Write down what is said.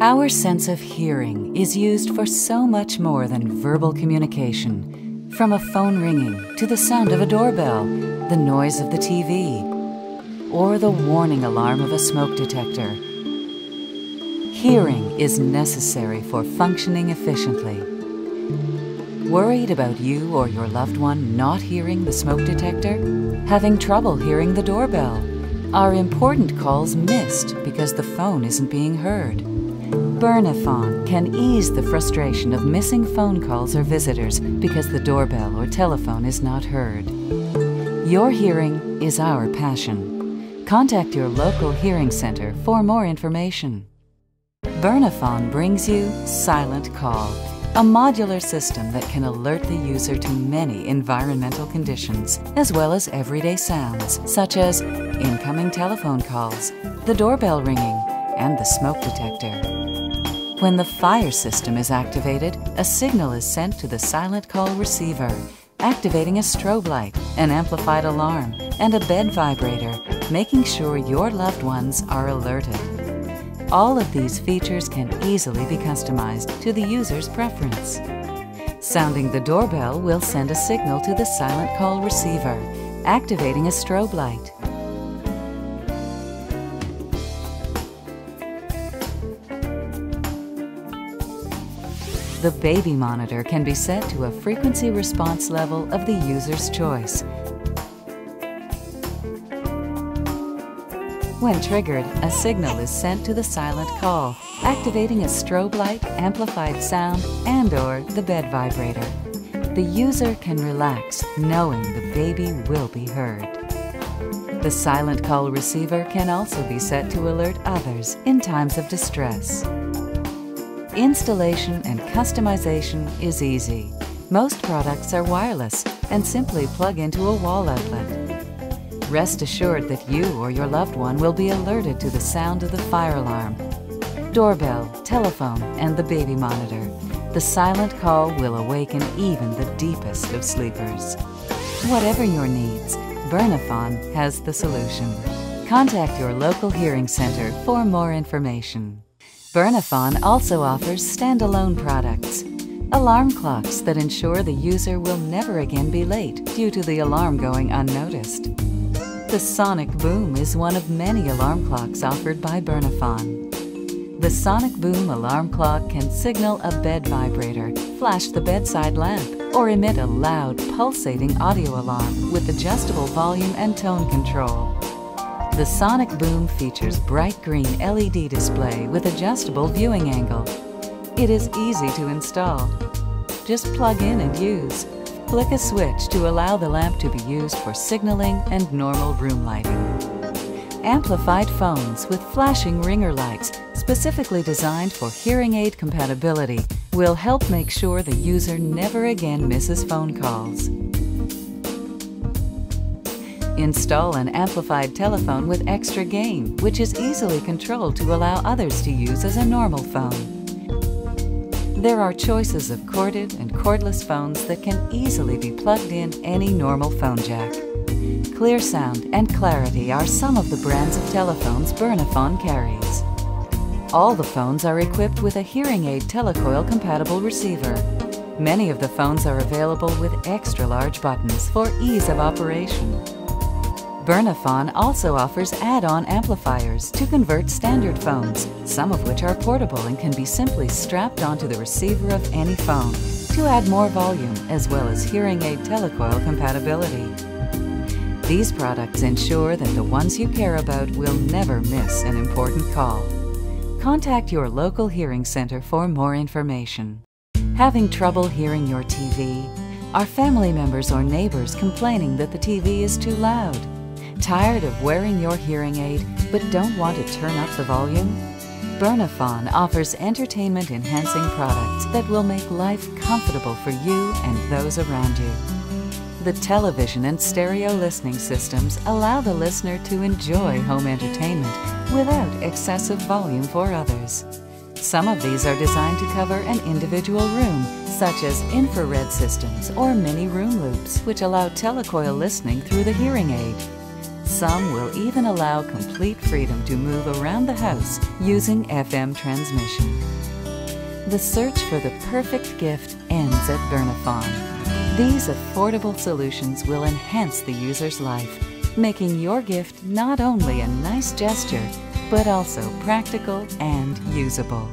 Our sense of hearing is used for so much more than verbal communication. From a phone ringing to the sound of a doorbell, the noise of the TV, or the warning alarm of a smoke detector. Hearing is necessary for functioning efficiently. Worried about you or your loved one not hearing the smoke detector? Having trouble hearing the doorbell? Are important calls missed because the phone isn't being heard? Bernafon can ease the frustration of missing phone calls or visitors because the doorbell or telephone is not heard. Your hearing is our passion. Contact your local hearing center for more information. Bernafon brings you Silent Call, a modular system that can alert the user to many environmental conditions, as well as everyday sounds, such as incoming telephone calls, the doorbell ringing, and the smoke detector. When the fire system is activated, a signal is sent to the silent call receiver, activating a strobe light, an amplified alarm, and a bed vibrator, making sure your loved ones are alerted. All of these features can easily be customized to the user's preference. Sounding the doorbell will send a signal to the silent call receiver, activating a strobe light. The baby monitor can be set to a frequency response level of the user's choice. When triggered, a signal is sent to the silent call, activating a strobe light, amplified sound, and or the bed vibrator. The user can relax knowing the baby will be heard. The silent call receiver can also be set to alert others in times of distress. Installation and customization is easy. Most products are wireless and simply plug into a wall outlet. Rest assured that you or your loved one will be alerted to the sound of the fire alarm, doorbell, telephone, and the baby monitor. The silent call will awaken even the deepest of sleepers. Whatever your needs, Bernafon has the solution. Contact your local hearing center for more information. Bernafon also offers standalone products. Alarm clocks that ensure the user will never again be late due to the alarm going unnoticed. The Sonic Boom is one of many alarm clocks offered by Bernafon. The Sonic Boom alarm clock can signal a bed vibrator, flash the bedside lamp, or emit a loud, pulsating audio alarm with adjustable volume and tone control. The Sonic Boom features bright green LED display with adjustable viewing angle. It is easy to install. Just plug in and use. Flick a switch to allow the lamp to be used for signaling and normal room lighting. Amplified phones with flashing ringer lights specifically designed for hearing aid compatibility will help make sure the user never again misses phone calls. Install an amplified telephone with extra gain, which is easily controlled to allow others to use as a normal phone. There are choices of corded and cordless phones that can easily be plugged in any normal phone jack. Clear sound and clarity are some of the brands of telephones Bernafon carries. All the phones are equipped with a hearing aid telecoil compatible receiver. Many of the phones are available with extra large buttons for ease of operation. Bernafon also offers add-on amplifiers to convert standard phones, some of which are portable and can be simply strapped onto the receiver of any phone to add more volume as well as hearing aid telecoil compatibility. These products ensure that the ones you care about will never miss an important call. Contact your local hearing center for more information. Having trouble hearing your TV? Are family members or neighbors complaining that the TV is too loud? Tired of wearing your hearing aid but don't want to turn up the volume? Bernafon offers entertainment enhancing products that will make life comfortable for you and those around you. The television and stereo listening systems allow the listener to enjoy home entertainment without excessive volume for others. Some of these are designed to cover an individual room, such as infrared systems or mini room loops, which allow telecoil listening through the hearing aid. Some will even allow complete freedom to move around the house using FM transmission. The search for the perfect gift ends at Bernafon. These affordable solutions will enhance the user's life, making your gift not only a nice gesture, but also practical and usable.